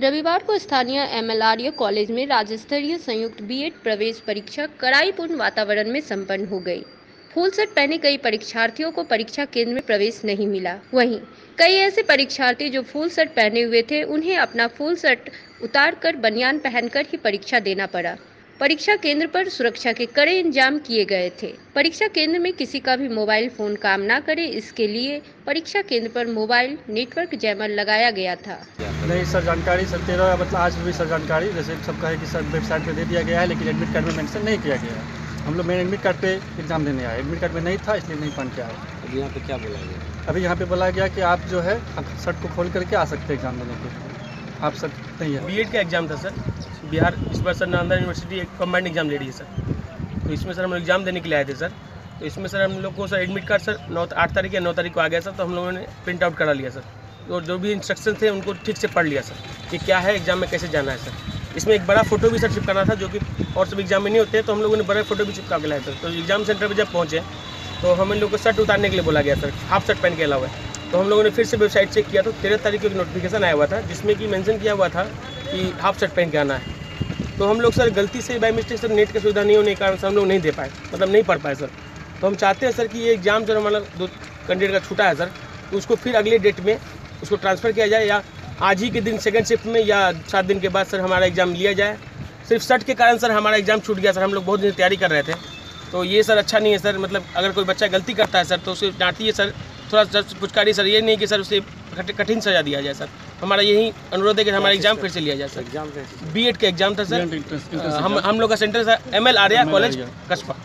रविवार को स्थानीय एमएलआरए कॉलेज में राज्य स्तरीय संयुक्त बीएड प्रवेश परीक्षा कड़ाईपूर्ण वातावरण में संपन्न हो गई। फुल सेट पहने कई परीक्षार्थियों को परीक्षा केंद्र में प्रवेश नहीं मिला। वहीं कई ऐसे परीक्षार्थी जो फुल सेट पहने हुए थे, उन्हें अपना फुल सेट उतारकर बनियान पहनकर ही परीक्षा देना पड़ा। परीक्षा केंद्र पर सुरक्षा के कड़े इंतज़ाम किए गए थे। परीक्षा केंद्र में किसी का भी मोबाइल फ़ोन काम ना करे इसके लिए परीक्षा केंद्र पर मोबाइल नेटवर्क जैमर लगाया गया था। नहीं सर जानकारी सर तेरह मतलब आज भी सर जानकारी जैसे सब कहे कि सर वेबसाइट पे दे दिया गया है लेकिन एडमिट कार्ड में मेंशन नहीं किया गया है। हम लोग मेन एडमिट कार्ड पे एग्ज़ाम देने आए। एडमिट कार्ड में नहीं था इसलिए नहीं पढ़ के आए। अब यहाँ पे क्या बोला गया? अभी यहाँ पे बोला गया कि आप जो है शर्ट को खोल करके आ सकते हैं एग्ज़ाम देने के लिए। आप सर नहीं है। बीएड का एग्ज़ाम था सर? बिहार, इस बार सर नालंदा यूनिवर्सिटी एक कम्बाइंड एग्ज़ाम ले रही है सर। तो इसमें सर हम लोग एग्ज़ाम देने के लिए आए थे सर। तो इसमें सर हम लोग को सर एडमिट कार्ड सर नौ, आठ तारीख या नौ तारीख को आ गया सर तो हम लोगों ने प्रिंट आउट करा लिया सर। और जो भी इंस्ट्रक्शन थे उनको ठीक से पढ़ लिया सर, कि क्या है एग्ज़ाम में कैसे जाना है सर। इसमें एक बड़ा फ़ोटो भी सर चिपकाना था, जो कि और सब एग्ज़ाम में नहीं होते तो हम लोगों ने बड़ा फ़ोटो भी चिपका के लाया सर तो एग्ज़ाम सेंटर पर जब पहुँचे तो हम लोग को शर्ट उतारने के लिए बोला गया सर हाफ़ शर्ट पहन के अलावा तो हम लोगों ने फिर से वेबसाइट चेक किया तो तेरह तारीख को एक नोटिफिकेशन आया हुआ था, जिसमें कि मेंशन किया हुआ था कि हाफ़ शर्ट पहन के आना है। तो हम लोग सर गलती से बाई मिस्टेक सर नेट की सुविधा नहीं होने के कारण से हम लोग नहीं दे पाए मतलब नहीं पढ़ पाए सर। तो हम चाहते हैं सर कि ये एग्ज़ाम जो हमारा दो कैंडिडेट का छूटा है सर तो उसको फिर अगले डेट में उसको ट्रांसफ़र किया जाए या आज ही के दिन सेकंड शिफ्ट में या सात दिन के बाद सर हमारा एग्ज़ाम लिया जाए। सिर्फ़ शर्ट के कारण सर हमारा एग्ज़ाम छूट गया सर, हम लोग बहुत दिन तैयारी कर रहे थे। तो ये सर अच्छा नहीं है सर मतलब अगर कोई बच्चा गलती करता है सर तो उसे डांटिए सर। थोड़ा सर पुचकारी सर ये नहीं कि सर उसे कठिन सजा दिया जाए सर। हमारा यही अनुरोध है कि हमारा एग्ज़ाम फिर से लिया जाए सर। एग्ज़ाम बी एड का एग्ज़ाम था सर। हम हम लोग का सेंटर था एम एल आर्या कॉलेज कस्बा।